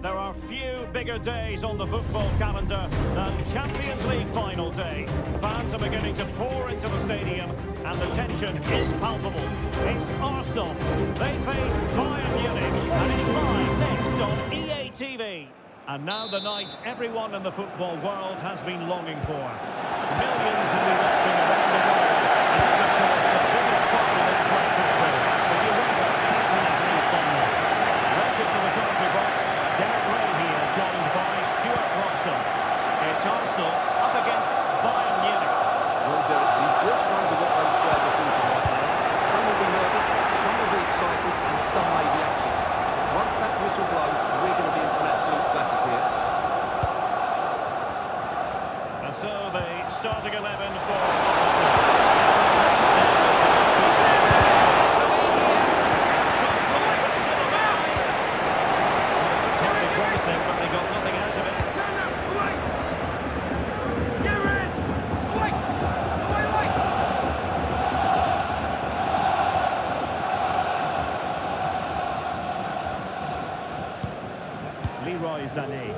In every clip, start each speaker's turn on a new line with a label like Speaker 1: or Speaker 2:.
Speaker 1: There are few bigger days on the football calendar than Champions League final day. Fans are beginning to pour into the stadium and the tension is palpable. It's Arsenal. They face Bayern Munich and it's live next on EA TV. And now the night everyone in the football world has been longing for. Millions will be années.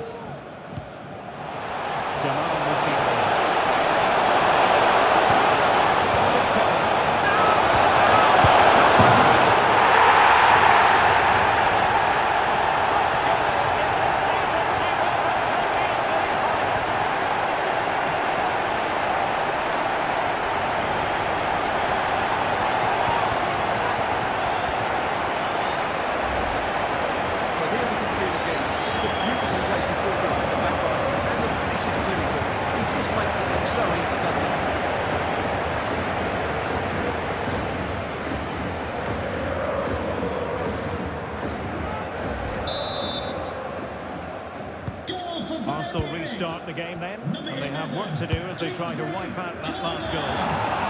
Speaker 1: start the game then, and they have work to do as they try to wipe out that last goal.